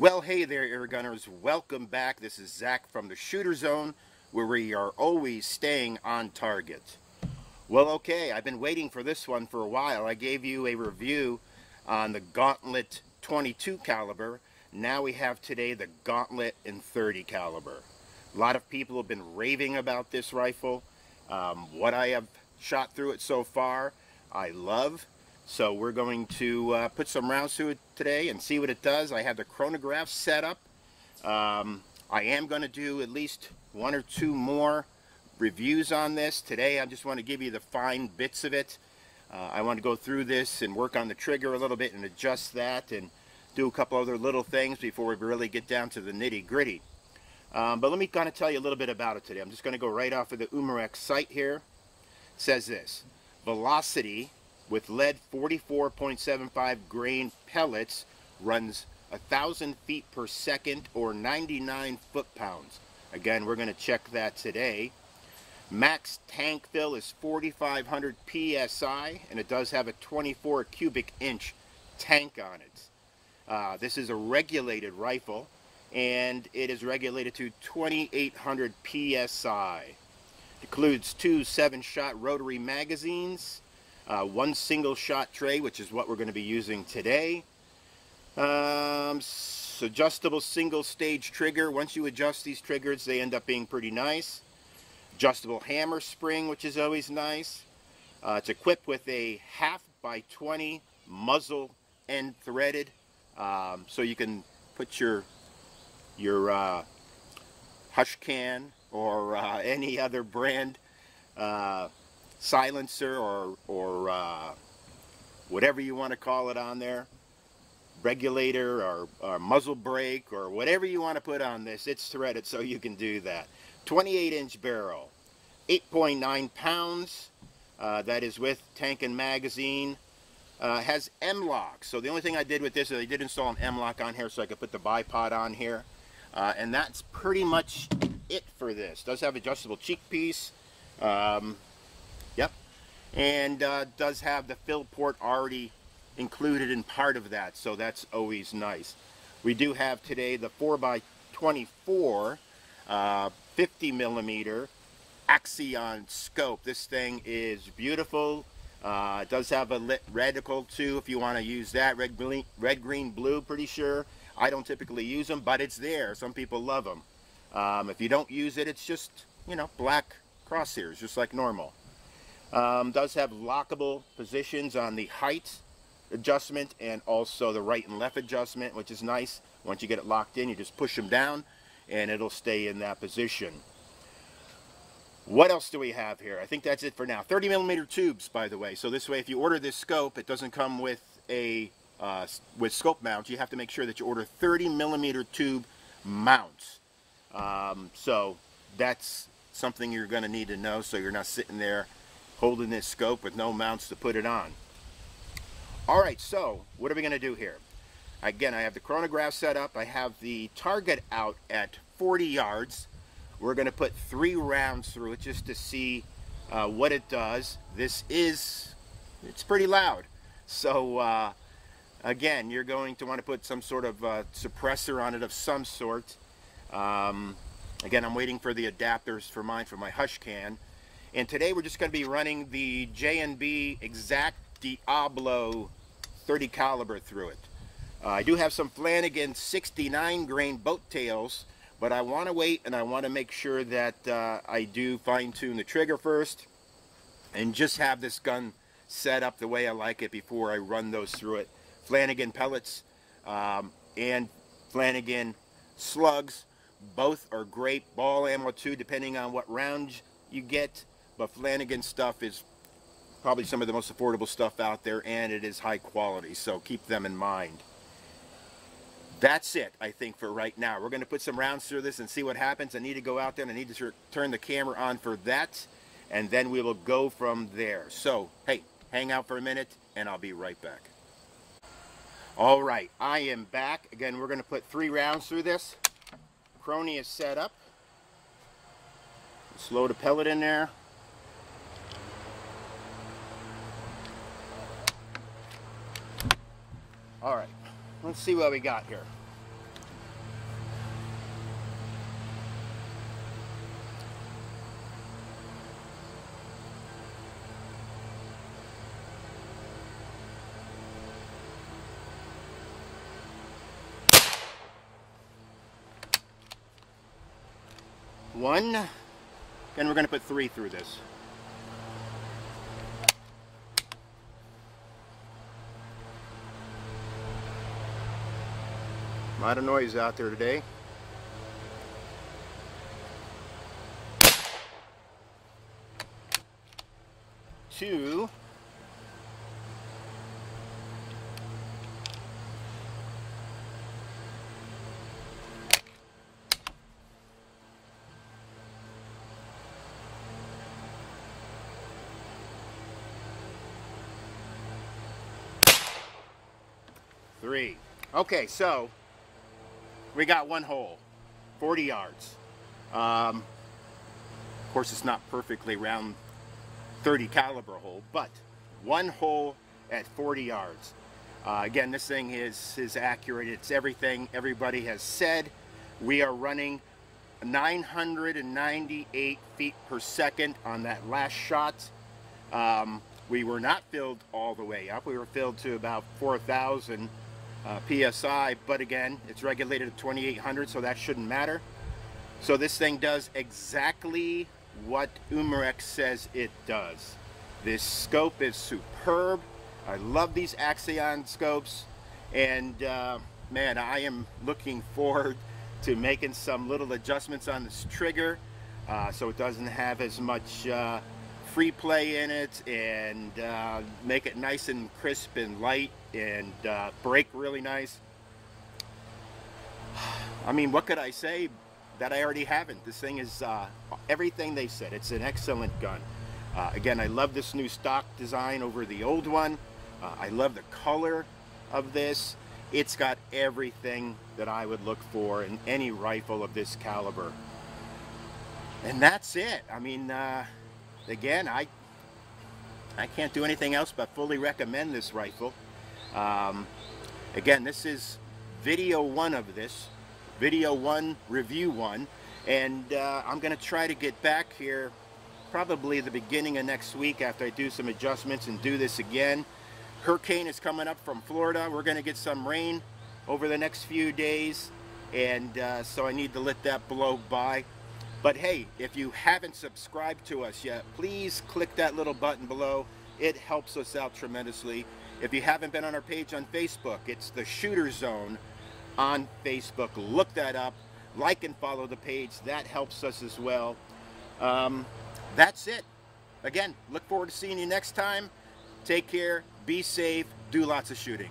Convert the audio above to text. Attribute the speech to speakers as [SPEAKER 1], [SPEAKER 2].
[SPEAKER 1] there, air gunners. Welcome back. This is Zach from the Shooter Zone, where we are always staying on target. Well, okay, I've been waiting for this one for a while. I gave you a review on the Gauntlet 22 caliber. Now we have today the Gauntlet in 30 caliber. A lot of people have been raving about this rifle. Um, what I have shot through it so far, I love. So we're going to uh, put some rounds through it today and see what it does. I have the chronograph set up. Um, I am going to do at least one or two more reviews on this. Today I just want to give you the fine bits of it. Uh, I want to go through this and work on the trigger a little bit and adjust that and do a couple other little things before we really get down to the nitty gritty. Um, but let me kind of tell you a little bit about it today. I'm just going to go right off of the Umarex site here. It says this, velocity with lead 44.75 grain pellets runs 1,000 feet per second or 99 foot-pounds. Again, we're going to check that today. Max tank fill is 4,500 PSI, and it does have a 24 cubic inch tank on it. Uh, this is a regulated rifle, and it is regulated to 2,800 PSI. It includes two seven-shot rotary magazines, uh, one single shot tray, which is what we're going to be using today. Um, adjustable single stage trigger. Once you adjust these triggers, they end up being pretty nice. Adjustable hammer spring, which is always nice. Uh, it's equipped with a half by 20 muzzle end threaded, um, so you can put your your uh, hush can or uh, any other brand uh, silencer or, or uh, whatever you want to call it on there, regulator or, or, muzzle brake or whatever you want to put on this, it's threaded so you can do that. 28 inch barrel, 8.9 pounds, uh, that is with tank and magazine. Uh, has M-LOK, so the only thing I did with this is I did install an M-LOK on here so I could put the bipod on here. Uh, and that's pretty much it for this. Does have adjustable cheek piece. Um, Yep. And uh, does have the fill port already included in part of that, so that's always nice. We do have today the 4x24 uh, 50 millimeter Axeon scope. This thing is beautiful. Uh, it does have a lit reticle too if you want to use that. Red, green, red, green, blue, pretty sure. I don't typically use them, but it's there. Some people love them. Um, if you don't use it, it's just, you know, black crosshairs, just like normal. Um, does have lockable positions on the height adjustment and also the right and left adjustment, which is nice. Once you get it locked in, you just push them down and it'll stay in that position. What else do we have here? I think that's it for now. 30 millimeter tubes, by the way. So this way, if you order this scope, it doesn't come with a uh, with scope mounts. You have to make sure that you order 30 millimeter tube mounts. Um, so that's something you're going to need to know so you're not sitting there holding this scope with no mounts to put it on. All right, so what are we going to do here? Again, I have the chronograph set up. I have the target out at 40 yards. We're going to put three rounds through it just to see uh, what it does. This is, it's pretty loud. So uh, again, you're going to want to put some sort of uh, suppressor on it of some sort. Um, again, I'm waiting for the adapters for mine for my hush can. And today we're just going to be running the JSB Exact Diabolo 30 caliber through it. Uh, I do have some Flanagan 69 grain boat tails, but I want to wait and I want to make sure that uh, I do fine tune the trigger first and just have this gun set up the way I like it before I run those through it. Flanagan pellets um, and Flanagan slugs, both are great. Ball ammo too, depending on what round you get. But Flanagan stuff is probably some of the most affordable stuff out there and it is high quality, so keep them in mind. That's it, I think, for right now. We're going to put some rounds through this and see what happens. I need to go out there and I need to turn the camera on for that, and then we will go from there. So, hey, hang out for a minute, and I'll be right back. All right, I am back. Again, we're going to put three rounds through this. Crony is set up. Slow the pellet in there. All right, let's see what we got here. One, and we're gonna put three through this. A lot of noise out there today. Two. Three. Okay, so we got one hole, 40 yards. Um, of course, it's not perfectly round 30 caliber hole, but one hole at 40 yards. Uh, again, this thing is, is accurate. It's everything everybody has said. We are running 998 feet per second on that last shot. Um, we were not filled all the way up. We were filled to about 4,000 uh, PSI, but again, it's regulated at 2800, so that shouldn't matter. So this thing does exactly what Umarex says it does. This scope is superb. I love these Axeon scopes, and uh, man, I am looking forward to making some little adjustments on this trigger uh, so it doesn't have as much uh, free play in it and uh, make it nice and crisp and light and uh, really nice. I mean, what could I say that I already haven't? This thing is uh, everything they said. It's an excellent gun. Uh, again, I love this new stock design over the old one. Uh, I love the color of this. It's got everything that I would look for in any rifle of this caliber. And that's it. I mean, uh, again, I I can't do anything else but fully recommend this rifle. Um, again, this is video one of this, video one, review one, and uh, I'm going to try to get back here probably the beginning of next week after I do some adjustments and do this again. Hurricane is coming up from Florida. We're going to get some rain over the next few days, and uh, so I need to let that blow by. But hey, if you haven't subscribed to us yet, please click that little button below. It helps us out tremendously. If you haven't been on our page on Facebook, it's the Shooter Zone on Facebook. Look that up. Like and follow the page. That helps us as well. Um, that's it. Again, look forward to seeing you next time. Take care. Be safe. Do lots of shooting.